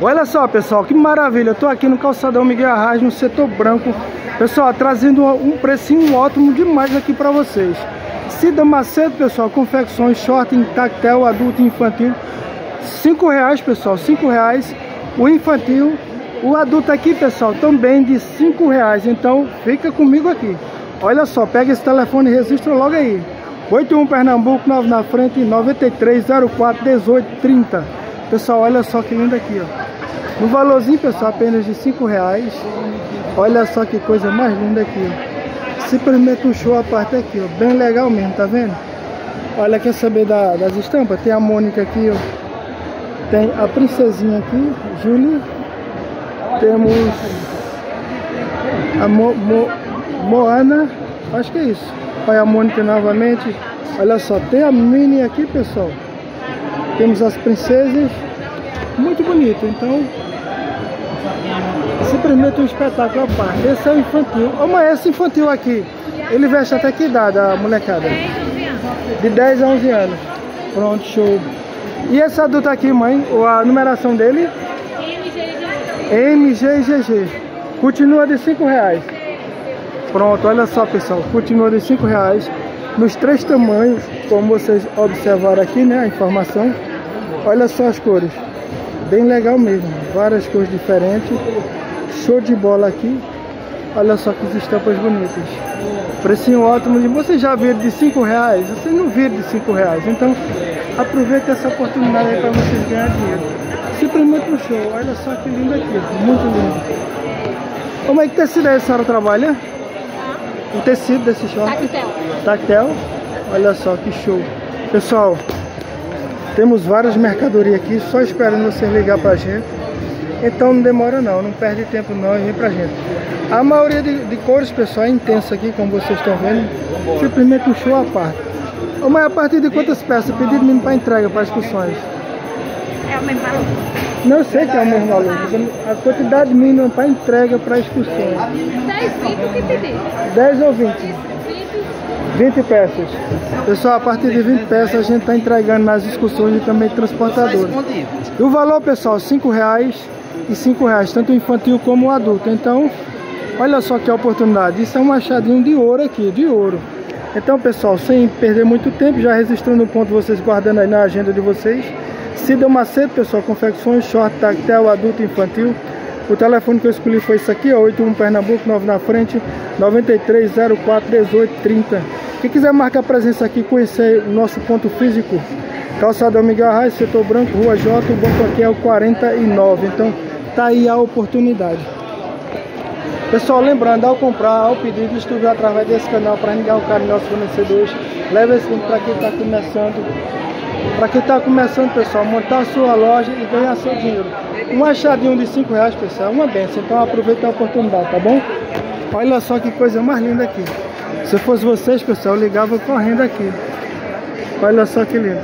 Olha só, pessoal, que maravilha. Eu tô aqui no calçadão Miguel Arraes, no setor branco. Pessoal, trazendo um precinho ótimo demais aqui para vocês. Cida Macedo, pessoal, confecções, short em tactel, adulto e infantil. Cinco reais, pessoal, cinco reais. O infantil, o adulto aqui, pessoal, também de cinco reais. Então, fica comigo aqui. Olha só, pega esse telefone e registra logo aí. 81 Pernambuco, 9 na frente, 93 04 18 30. Pessoal, olha só que lindo aqui, ó. No valorzinho, pessoal, apenas de 5 reais. Olha só que coisa mais linda aqui. Simplesmente um show a parte aqui, ó. Bem legal mesmo, tá vendo? Olha, quer saber da, das estampas? Tem a Mônica aqui, ó. Tem a princesinha aqui, Julie. Temos a Mo, Mo, Moana. Acho que é isso. Olha a Mônica novamente. Olha só, tem a Mini aqui, pessoal. Temos as princesas. Muito bonito, então. Simplesmente um espetáculo à parte. Esse é o infantil. Ô mãe, esse infantil aqui, ele veste até que idade, a molecada? De 10 a 11 anos. Pronto, show. E esse adulto aqui, mãe, a numeração dele? MGGG. Continua de 5 reais. Pronto, olha só pessoal, continua de 5 reais nos três tamanhos, como vocês observaram aqui, né, a informação. Olha só as cores, bem legal mesmo, várias cores diferentes, show de bola aqui. Olha só que estampas bonitas. Precinho ótimo, e você já viram de 5 reais? Você não viram de 5 reais, então aproveita essa oportunidade aí para vocês ganhar dinheiro. Simplesmente um show, olha só que lindo aqui, muito lindo. Como é que tecido é a senhora trabalha? o tecido desse short. Tactel. Tactel. Olha só que show. Pessoal, temos várias mercadorias aqui, só esperando você ligar pra gente. Então não demora não, não perde tempo não e vem pra gente. A maioria de, de cores, pessoal, é intensa aqui, como vocês estão vendo. Simplesmente um show à parte. Mas a partir de quantas peças? Pedido mínimo para entrega, para excursões? É o mesmo valor. Não sei que é o mesmo valor. A quantidade mínima para entrega para excursões. 10, 20 o que pedir? 10 ou 20? 20 peças. Pessoal, a partir de 20 peças a gente está entregando nas excursões e também transportadores. E o valor, pessoal, 5 reais e 5 reais, tanto infantil como adulto. Então, olha só que oportunidade. Isso é um machadinho de ouro aqui, de ouro. Então, pessoal, sem perder muito tempo, já registrando o ponto vocês guardando aí na agenda de vocês. Cida Macedo, pessoal, confecções, short, tactel, adulto infantil. O telefone que eu escolhi foi isso aqui, ó, 81 Pernambuco, 9 na frente, 9304 1830. Quem quiser marcar presença aqui, conhecer o nosso ponto físico, Calçadão Miguel Arraes, setor branco, Rua J, o banco aqui é o 49. Então, tá aí a oportunidade. Pessoal, lembrando, ao comprar, ao pedir, distribuir através desse canal para ligar o cara nossos fornecedores. Leve esse link para quem está começando para quem está começando, pessoal, montar sua loja e ganhar seu dinheiro. Um achadinho de 5 reais, pessoal, é uma benção. Então aproveita a oportunidade, tá bom? Olha só que coisa mais linda aqui. Se fosse vocês, pessoal, eu ligava correndo aqui. Olha só que lindo.